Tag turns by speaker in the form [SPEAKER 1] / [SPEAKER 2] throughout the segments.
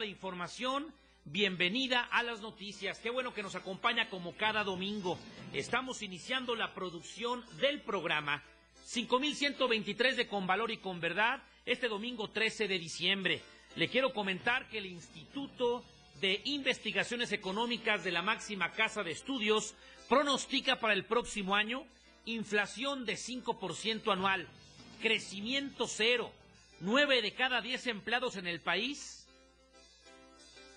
[SPEAKER 1] de información. Bienvenida a las noticias. Qué bueno que nos acompaña como cada domingo. Estamos iniciando la producción del programa 5123 de Con Valor y Con Verdad este domingo 13 de diciembre. Le quiero comentar que el Instituto de Investigaciones Económicas de la máxima casa de estudios pronostica para el próximo año inflación de 5% anual, crecimiento cero, 9 de cada 10 empleados en el país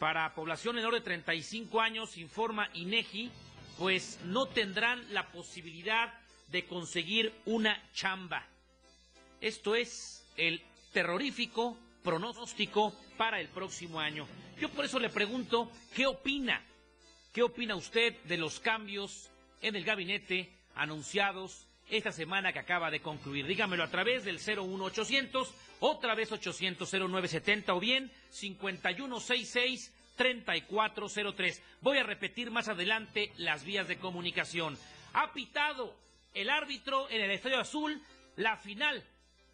[SPEAKER 1] para población menor de 35 años, informa INEGI, pues no tendrán la posibilidad de conseguir una chamba. Esto es el terrorífico pronóstico para el próximo año. Yo por eso le pregunto, ¿qué opina? ¿Qué opina usted de los cambios en el gabinete anunciados esta semana que acaba de concluir? Dígamelo a través del 01800, otra vez 800 0970 o bien 5166 3403. Voy a repetir más adelante las vías de comunicación. Ha pitado el árbitro en el Estadio Azul la final,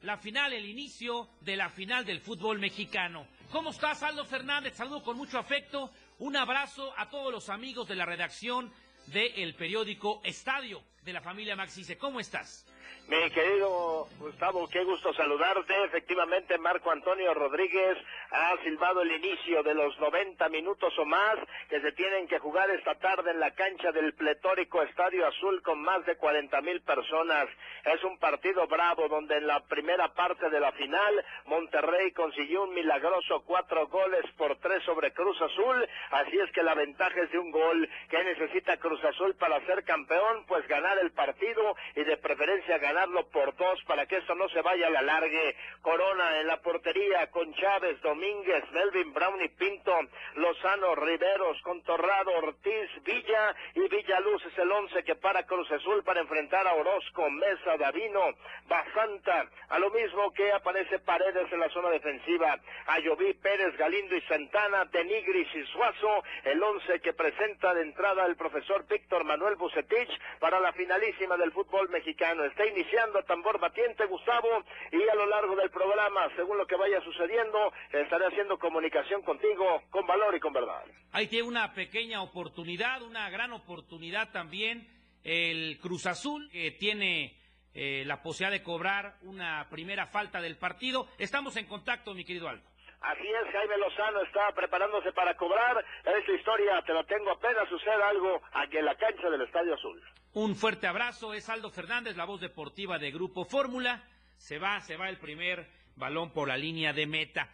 [SPEAKER 1] la final, el inicio de la final del fútbol mexicano. ¿Cómo estás, Aldo Fernández? Saludo con mucho afecto. Un abrazo a todos los amigos de la redacción del periódico Estadio de la familia Maxice. ¿Cómo estás?
[SPEAKER 2] Mi querido Gustavo, qué gusto saludarte. Efectivamente, Marco Antonio Rodríguez ha silbado el inicio de los 90 minutos o más que se tienen que jugar esta tarde en la cancha del pletórico Estadio Azul con más de 40 mil personas. Es un partido bravo donde en la primera parte de la final Monterrey consiguió un milagroso cuatro goles por tres sobre Cruz Azul. Así es que la ventaja es de un gol que necesita Cruz Azul para ser campeón, pues ganar el partido y de preferencia ganarlo por dos para que esto no se vaya a la largue. Corona en la portería con Chávez, Domínguez, Melvin Brown y Pinto, Lozano, Riveros, Contorrado, Ortiz, Villa y Villaluz es el once que para Cruz Azul para enfrentar a Orozco, Mesa, Davino, Basanta, a lo mismo que aparece Paredes en la zona defensiva, Ayoví, Pérez, Galindo y Santana, Denigris y Suazo, el once que presenta de entrada el profesor Víctor Manuel Bucetich para la finalísima del fútbol mexicano. Iniciando tambor batiente, Gustavo, y a lo largo del programa, según lo que vaya sucediendo, estaré haciendo comunicación contigo con valor y con verdad.
[SPEAKER 1] Ahí tiene una pequeña oportunidad, una gran oportunidad también el Cruz Azul, que tiene eh, la posibilidad de cobrar una primera falta del partido. Estamos en contacto, mi querido Aldo.
[SPEAKER 2] Así es, Jaime Lozano está preparándose para cobrar. Esta historia te la tengo apenas sucede algo aquí en la cancha del Estadio Azul.
[SPEAKER 1] Un fuerte abrazo, es Aldo Fernández, la voz deportiva de Grupo Fórmula. Se va, se va el primer balón por la línea de meta.